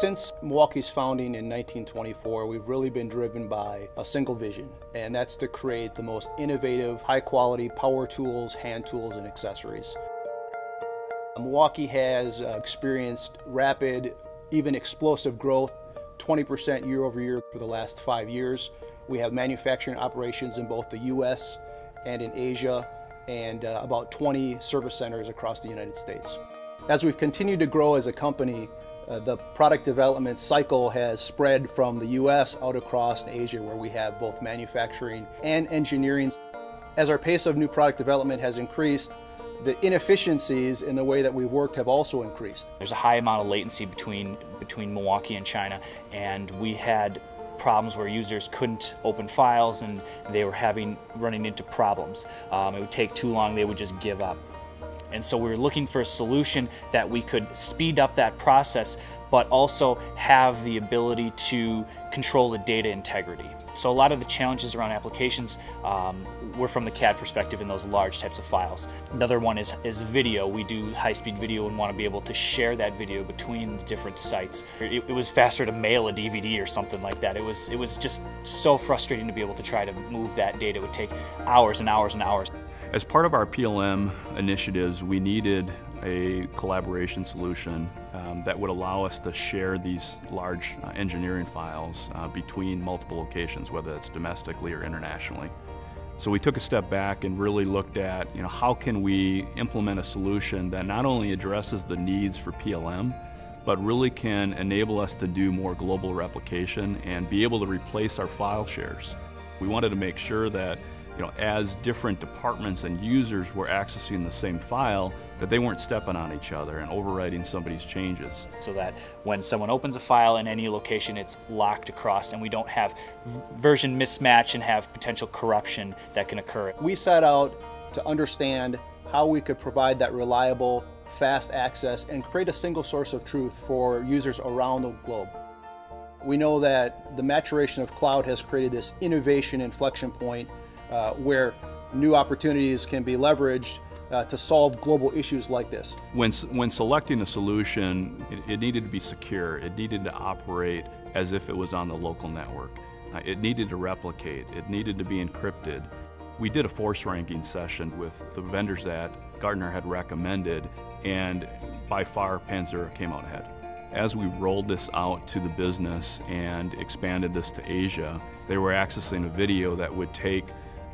Since Milwaukee's founding in 1924, we've really been driven by a single vision, and that's to create the most innovative, high quality power tools, hand tools, and accessories. Milwaukee has uh, experienced rapid, even explosive growth, 20% year over year for the last five years. We have manufacturing operations in both the US and in Asia, and uh, about 20 service centers across the United States. As we've continued to grow as a company, uh, the product development cycle has spread from the US out across Asia where we have both manufacturing and engineering. As our pace of new product development has increased, the inefficiencies in the way that we've worked have also increased. There's a high amount of latency between, between Milwaukee and China, and we had problems where users couldn't open files and they were having running into problems. Um, it would take too long, they would just give up. And so we were looking for a solution that we could speed up that process, but also have the ability to control the data integrity. So a lot of the challenges around applications um, were from the CAD perspective in those large types of files. Another one is, is video. We do high-speed video and want to be able to share that video between the different sites. It, it, was faster to mail a DVD or something like that. It was, it was just so frustrating to be able to try to move that data. It would take hours and hours and hours. As part of our PLM initiatives, we needed a collaboration solution um, that would allow us to share these large uh, engineering files uh, between multiple locations, whether that's domestically or internationally. So we took a step back and really looked at, you know, how can we implement a solution that not only addresses the needs for PLM, but really can enable us to do more global replication and be able to replace our file shares. We wanted to make sure that you know, as different departments and users were accessing the same file, that they weren't stepping on each other and overwriting somebody's changes. So that when someone opens a file in any location, it's locked across and we don't have version mismatch and have potential corruption that can occur. We set out to understand how we could provide that reliable, fast access and create a single source of truth for users around the globe. We know that the maturation of cloud has created this innovation inflection point uh, where new opportunities can be leveraged uh, to solve global issues like this. When, when selecting a solution, it, it, needed to be secure. It needed to operate as if it was on the local network. Uh, it needed to replicate. It needed to be encrypted. We did a force ranking session with the vendors that Gartner had recommended, and by far Panzura came out ahead. As we rolled this out to the business and expanded this to Asia, they were accessing a video that would take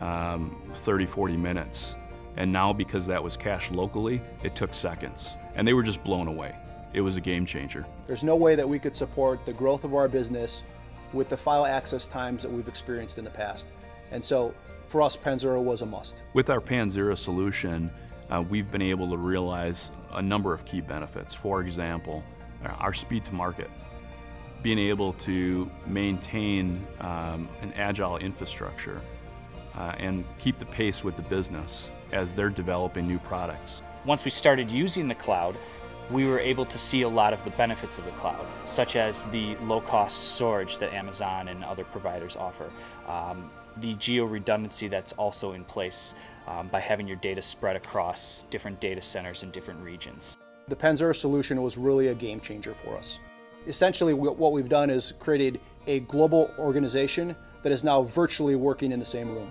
um, 30, 40 minutes. And now because that was cached locally, it took seconds. And they were just blown away. It was a game changer. There's no way that we could support the growth of our business with the file access times that we've experienced in the past. And so for us, Panzura was a must. With our Panzura solution, uh, we've been able to realize a number of key benefits. For example, our speed to market. Being able to maintain um, an agile infrastructure uh, and keep the pace with the business as they're developing new products. Once we started using the cloud, we were able to see a lot of the benefits of the cloud, such as the low-cost storage that Amazon and other providers offer, um, the geo-redundancy that's also in place um, by having your data spread across different data centers in different regions. The Panzura solution was really a game changer for us. Essentially, what we've done is created a global organization that is now virtually working in the same room.